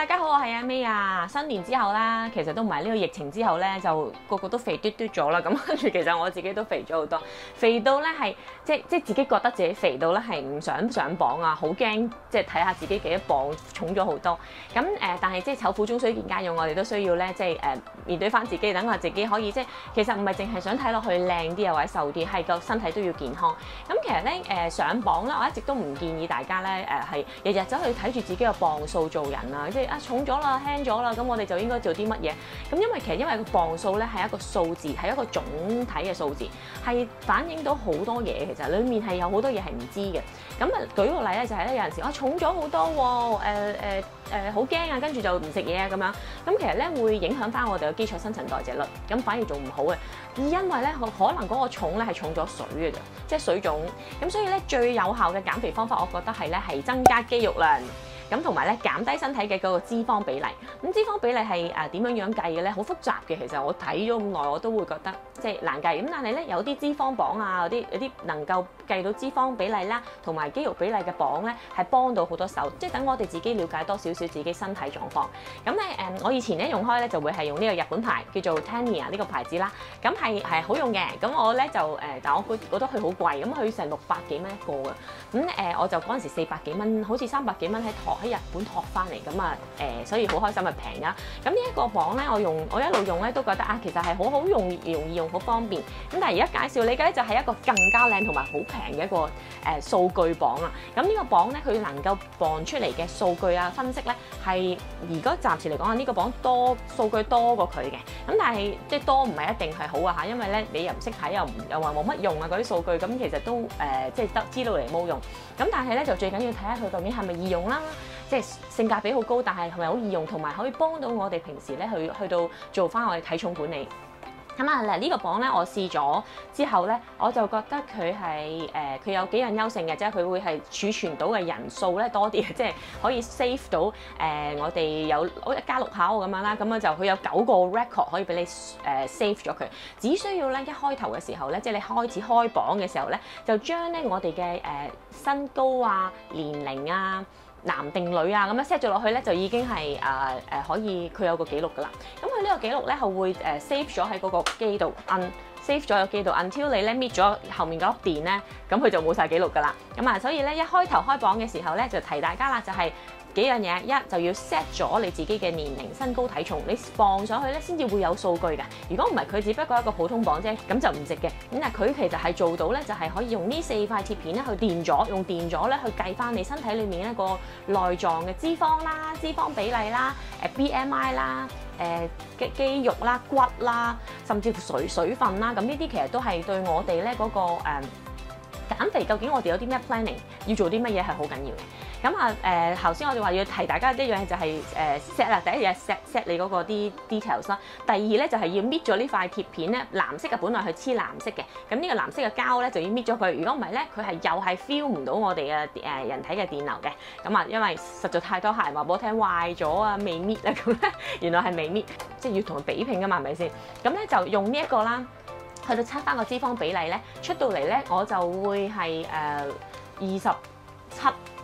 大家好，我係阿 May 啊！新年之後啦，其實都唔係呢個疫情之後咧，就個個都肥嘟嘟咗啦。咁跟住其實我自己都肥咗好多，肥到咧係即即自己覺得自己肥到咧係唔想上磅啊，好驚即係睇下自己幾多磅重咗好多。咁誒、但係即係醜婦終須見家用，我哋都需要咧即係誒、面對翻自己，等我自己可以即係其實唔係淨係想睇落去靚啲啊或者瘦啲，係個身體都要健康。咁其實咧誒、上磅啦，我一直都唔建議大家咧誒係日日走去睇住自己嘅磅數做人啊。即係啊重咗啦，輕咗啦，咁我哋就應該做啲乜嘢？咁因為其實因為個磅數咧係一個數字，係一個總體嘅數字，係反映到好多嘢。其實裡面係有好多嘢係唔知嘅。咁啊，舉個例咧，就係咧有陣時啊重咗好多喎，誒誒誒好驚啊，跟住就唔食嘢啊咁樣。咁其實咧會影響翻我哋嘅基礎新陳代謝率，咁反而做唔好嘅。因為咧可能嗰個重咧係重咗水嘅啫，即係水腫。咁所以咧最有效嘅減肥方法，我覺得係咧係增加肌肉量。咁同埋咧減低身體嘅嗰個脂肪比例，咁脂肪比例係誒點樣樣計嘅咧？好複雜嘅，其實我睇咗咁耐，我都會覺得即係難計。咁但係咧有啲脂肪榜啊，有啲有啲能夠計到脂肪比例啦，同埋肌肉比例嘅榜咧，係幫到好多手。即係等我哋自己了解多少少自己身體狀況。咁咧誒，我以前咧用開咧就會係用呢個日本牌叫做 Tania 呢個牌子啦。咁係係好用嘅。咁我咧就誒，但我覺得佢好貴，咁佢成六百幾蚊一個嘅。咁誒，我就嗰陣時四百幾蚊，好似三百幾蚊喺台。喺日本托翻嚟咁啊，誒，所以好開心啊，平啊！咁呢一個榜咧，我用我一路用咧，都覺得啊，其實係好好用，容易用，好方便。咁但係而家介紹你嘅咧，就係一個更加靚同埋好平嘅一個誒數據榜啊！咁呢個榜咧，佢能夠磅出嚟嘅數據啊分析咧，係而家暫時嚟講啊，呢個榜多數據多過佢嘅。咁但係即係多唔係一定係好啊嚇，因為咧你又唔識睇，又又話冇乜用啊嗰啲數據，咁其實都誒即係得知道嚟冇用。咁但係咧就最緊要睇下佢究竟係咪易用啦。即係性價比好高，但係係咪好易用，同埋可以幫到我哋平時咧去去到做翻我哋體重管理。咁啊，嗱呢個磅咧，我試咗之後咧，我就覺得佢係誒佢有幾樣優勝嘅，即係佢會係儲存到嘅人數咧多啲，即係可以 save 到誒、我哋有一家六口咁樣啦。咁啊就佢有九個 record 可以俾你誒 save 咗佢。只需要咧一開頭嘅時候咧，即係你開始開磅嘅時候咧，就將咧我哋嘅誒身高啊、年齡啊。男定女啊，咁樣 set 咗落去咧，就已經係誒誒可以佢有個記錄噶啦。咁佢呢個記錄咧，係會誒 save 咗喺嗰個機度，un，save 咗個機度，until 你咧搣咗後面嗰粒電咧，咁佢就冇晒記錄噶啦。咁啊，所以咧一開頭開榜嘅時候咧，就提大家啦，就係、幾樣嘢，一就要 set 咗你自己嘅年齡、身高、體重，你放上去咧先至會有數據㗎。如果唔係，佢只不過一個普通磅啫，咁就唔值嘅。咁但係佢其實係做到咧，就係可以用呢四塊鐵片咧去電咗，用電咗咧去計翻你身體裏面一個內臟嘅脂肪啦、脂肪比例啦、誒 BMI 啦、誒肌肌肉啦、骨啦，甚至水水分啦。咁呢啲其實都係對我哋咧嗰個誒減肥究竟我哋有啲咩 planning，要做啲乜嘢係好緊要嘅。咁啊誒，頭先我哋話要提大家一樣嘢就係誒 set 啦，第一嘢 set set 你嗰個啲 details 啦。第二咧就係要搣咗呢塊鐵片咧，藍色嘅本來去黐藍色嘅，咁呢個藍色嘅膠咧就要搣咗佢。如果唔係咧，佢係又係 feel 唔到我哋嘅誒人體嘅電流嘅。咁啊，因為實在太多客人話俾我聽壞咗啊，未搣啊咁咧，原來係未搣，即係要同佢比拼噶嘛，係咪先？咁咧就用呢一個啦，去到測翻個脂肪比例咧，出到嚟咧我就會係誒二十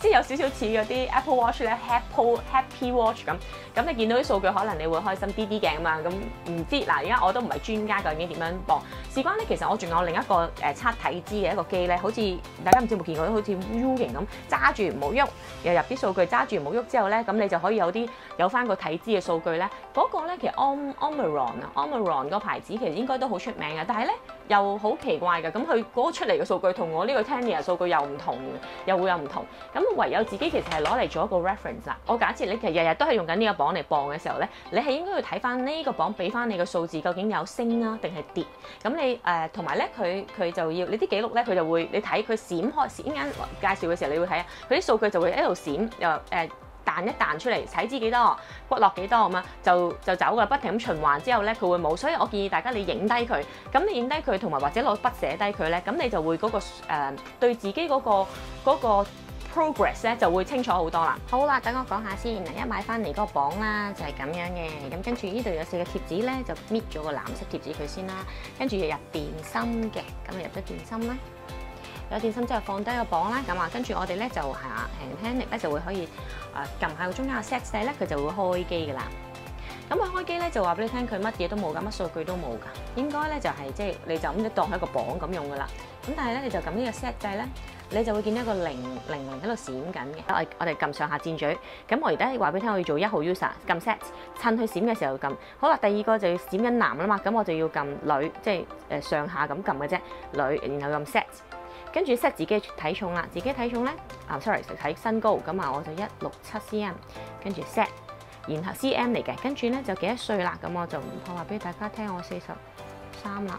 即係有少少似嗰啲 Apple Watch 咧，Apple Happy Watch 咁。咁你見到啲數據，可能你會開心啲啲嘅咁嘛。咁唔知嗱，而家我都唔係專家，究竟點樣磅？事關咧，其實我仲有另一個誒測體脂嘅一個機咧，好似大家。唔知有冇見過，好似 U 型咁揸住唔好喐，又入啲數據揸住唔好喐之後咧，咁你就可以有啲有翻個體脂嘅數據咧。嗰、個咧其實 Omron 啊，Omron 個牌子其實應該都好出名嘅，但係咧又好奇怪嘅，咁佢嗰出嚟嘅數據同我呢個 Tanya 數據又唔同，又會有唔同。咁唯有自己其實係攞嚟做一個 reference 啦。我假設你其實日日都係用緊呢個榜嚟磅嘅時候咧，你係應該要睇翻呢個榜俾翻你嘅數字究竟有升啊定係跌。咁你誒同埋咧佢佢就要你啲記錄咧，佢就會你睇佢閃開閃眼介紹嘅時候，你會睇啊，佢啲數據就會一路閃又誒。呃彈一彈出嚟，睇知幾多，骨落幾多咁啊，就就走噶，不停咁循環之後咧，佢會冇。所以我建議大家你影低佢，咁你影低佢，同埋或者攞筆寫低佢咧，咁你就會嗰、個、對自己嗰、嗰個嗰個 progress 咧就會清楚好多啦。好啦，等我講下先。嗱，一買翻嚟嗰個磅啦，就係咁樣嘅。咁跟住呢度有四個貼紙咧，就搣咗個藍色貼紙佢先啦。跟住入電芯嘅，咁入咗電芯啦。有電芯之後放低個磅啦，咁啊，跟住我哋咧就係啊輕輕力咧就會可以誒撳下個中間個 set 掣咧，佢就會開機噶啦。咁佢開機咧就話俾你聽，佢乜嘢都冇噶，乜數據都冇噶。應該咧就係即係你就咁一當係一個磅咁用噶啦。咁但係咧你就撳呢個 set 掣咧，你就會見到一個零零零喺度閃緊嘅。我我哋撳上下箭嘴。咁我而家話俾你聽，我要做一號 user 撳 set，趁佢閃嘅時候撳。好啦，第二個就要閃緊男啦嘛，咁我就要撳女，即係誒上下咁撳嘅啫，女，然後撳 set。跟住 set 自己體重啦，自己體重咧啊，sorry，睇身高，咁啊我就一六七 cm，跟住 set，然後 cm 嚟嘅，跟住咧就幾多歲啦，咁我就唔怕話俾大家聽，我四十三啦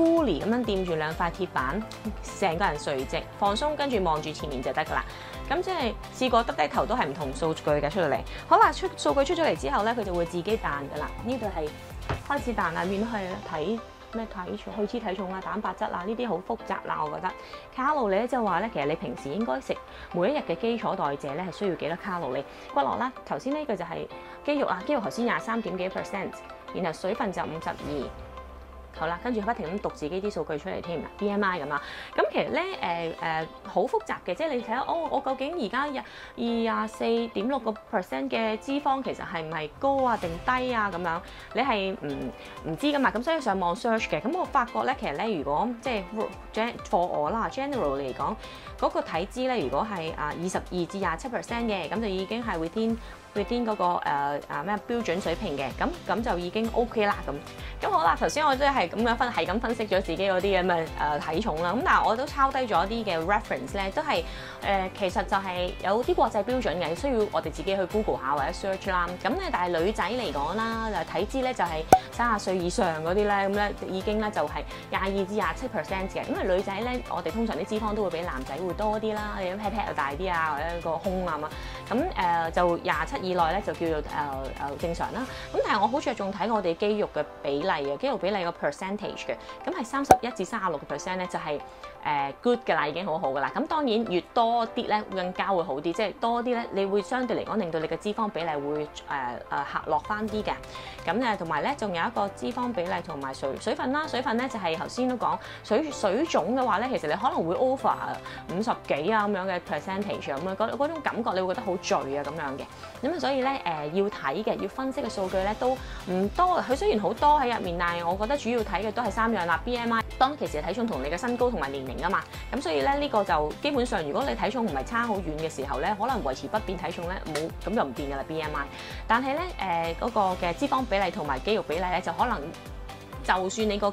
fully 咁樣掂住兩塊鐵板，成個人垂直放鬆，跟住望住前面就得噶啦。咁即係試過耷低頭都係唔同數據嘅出到嚟。好啦，出數據出咗嚟之後咧，佢就會自己彈噶啦。呢度係開始彈啦，變去睇。咩體重、去脂體重啊、蛋白質啊，呢啲好複雜啦，我覺得。卡路里咧，即係話咧，其實你平時應該食每一日嘅基礎代謝咧，係需要幾多卡路里？骨骼啦，頭先呢個就係肌肉啊，肌肉頭先廿三點幾 percent，然後水分就五十二。好啦，跟住不停咁讀自己啲數據出嚟添，B M I 咁啊，咁其實咧誒誒好複雜嘅，即係你睇下，哦，我究竟而家廿二廿四點六個 percent 嘅脂肪其實係唔係高啊定低啊咁樣？你係唔唔知噶嘛？咁所以上網 search 嘅，咁我發覺咧，其實咧如果即係 gen for 我啦，general 嚟講，嗰個體脂咧，如果係啊二十二至廿七 percent 嘅，咁就已經係會偏。會癲嗰個誒啊咩標準水平嘅，咁咁就已經 OK 啦咁。咁好啦，頭先我真係咁樣分係咁分析咗自己嗰啲咁嘅誒體重啦。咁但係我都抄低咗一啲嘅 reference 咧，都係誒、其實就係有啲國際標準嘅，需要我哋自己去 Google 下或者 search 啦。咁咧，但係女仔嚟講啦，就體脂咧就係三十歲以上嗰啲咧，咁咧已經咧就係廿二至廿七 percent 嘅。因為女仔咧，我哋通常啲脂肪都會比男仔會多啲啦，你 pat pat 又大啲啊，或者個胸啊嘛。咁誒、就廿七。以內咧就叫做誒誒、正常啦，咁但係我好着重睇我哋肌肉嘅比例啊肌肉比例個 percentage 嘅，咁係三十一至三十六個 percent 咧就係、是、誒、呃、good 嘅啦，已經好好噶啦。咁當然越多啲咧更加會好啲，即係多啲咧你會相對嚟講令到你嘅脂肪比例會誒誒下落翻啲嘅。咁誒同埋咧仲有一個脂肪比例同埋水水分啦，水分咧就係頭先都講水水腫嘅話咧，其實你可能會 over 五十幾啊咁樣嘅 percentage 咁樣嗰嗰種感覺你會覺得好醉啊咁樣嘅。咁啊所以咧，誒、呃、要睇嘅，要分析嘅數據咧都唔多。佢雖然好多喺入面，但係我覺得主要睇嘅都係三樣啦。B M I 當其時體重同你嘅身高同埋年齡啊嘛。咁所以咧，呢、這個就基本上，如果你體重唔係差好遠嘅時候咧，可能維持不變體重咧冇咁就唔變噶啦。B M I，但係咧誒嗰個嘅脂肪比例同埋肌肉比例咧，就可能就算你個。